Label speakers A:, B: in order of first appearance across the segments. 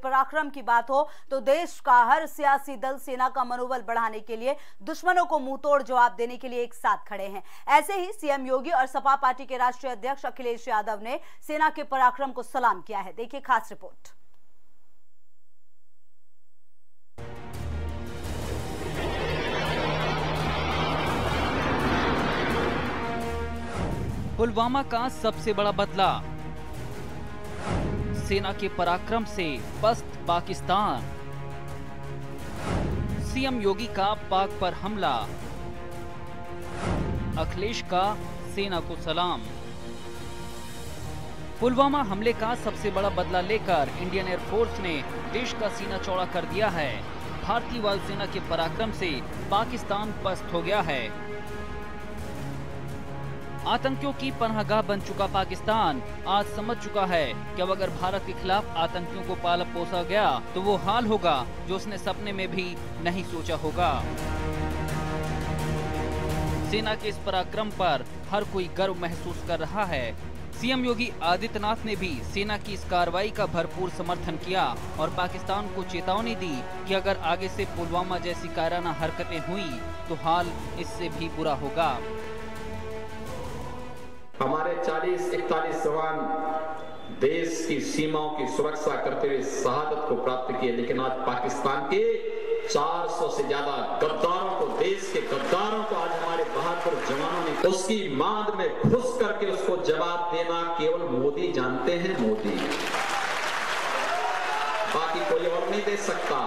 A: पराक्रम की बात हो तो देश का हर सियासी दल सेना का मनोबल बढ़ाने के लिए, दुश्मनों को मुँह तोड़ जवाब देने के लिए एक साथ खड़े हैं। ऐसे ही सीएम योगी और सपा पार्टी के राष्ट्रीय अध्यक्ष अखिलेश यादव ने सेना के पराक्रम को सलाम किया है। देखिए खास रिपोर्ट।
B: पुलवामा का सबसे बड़ा बदला सेना के पराक्रम से पस्त पाकिस्तान। सीएम योगी का पाक पर हमला। अखिलेश का सेना को सलाम। पुलवामा हमले का सबसे बड़ा बदला लेकर इंडियन एयरफोर्स ने देश का सीना चौड़ा कर दिया है। भारतीय वायुसेना के पराक्रम से पाकिस्तान पस्त हो गया है। आतंकियों की पनाहगाह बन चुका पाकिस्तान आज समझ चुका है कि अब अगर भारत के खिलाफ आतंकियों को पाला पोसा गया तो वो हाल होगा जो उसने सपने में भी नहीं सोचा होगा। सेना के इस पराक्रम पर हर कोई गर्व महसूस कर रहा है। सीएम योगी आदित्यनाथ ने भी सेना की इस कार्रवाई का भरपूर समर्थन किया और पाकिस्तान को चेतावनी दी कि अगर आगे से पुलवामा जैसी कायराना हरकतें हुई तो हाल इससे भी बुरा होगा।
C: हमारे 40-41 जवान देश की सीमाओं की सुरक्षा करते हुए शहादत को प्राप्त किए, लेकिन आज पाकिस्तान के 400 से ज़्यादा गद्दारों को, देश के गद्दारों को आज हमारे बहादुर जवानों ने उसकी मांद में घुस करके उसको जवाब देना केवल मोदी जानते हैं, मोदी। बाकी कोई और नहीं दे सकता।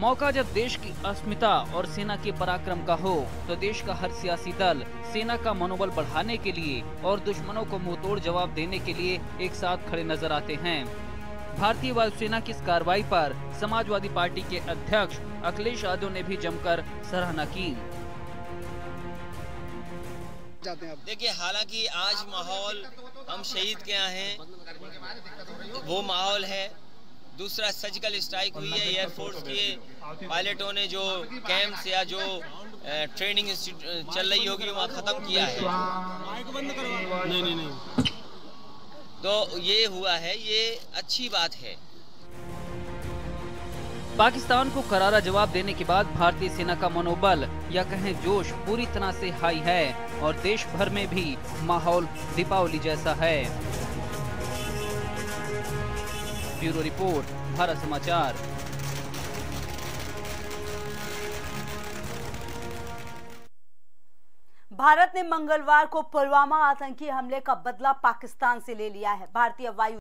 B: मौका जब देश की अस्मिता और सेना के पराक्रम का हो तो देश का हर सियासी दल सेना का मनोबल बढ़ाने के लिए और दुश्मनों को मुंहतोड़ जवाब देने के लिए एक साथ खड़े नज़र आते हैं। भारतीय वायुसेना की इस कार्रवाई पर समाजवादी पार्टी के अध्यक्ष अखिलेश यादव ने भी जमकर सराहना की।
D: देखिए हालाँकि आज माहौल हम शहीद के यहाँ हैं वो माहौल है दूसरा सर्जिकल स्ट्राइक हुई है एयरफोर्स के पायलटों ने जो कैंप्स या जो ट्रेनिंग चल रही होगी वहाँ ख़त्म किया है। नहीं नहीं नहीं। तो ये हुआ है ये अच्छी बात है।
B: पाकिस्तान को करारा जवाब देने के बाद भारतीय सेना का मनोबल या कहें जोश पूरी तरह से हाई है और देश भर में भी माहौल दीपावली जैसा है। ब्यूरो रिपोर्ट, भारत समाचार।
A: भारत ने मंगलवार को पुलवामा आतंकी हमले का बदला पाकिस्तान से ले लिया है। भारतीय वायु